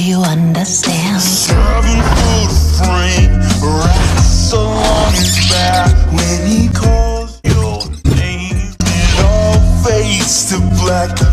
Do you understand? Seven foot frame, right so his back when he calls your name, it all fades to black.